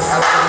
Yes.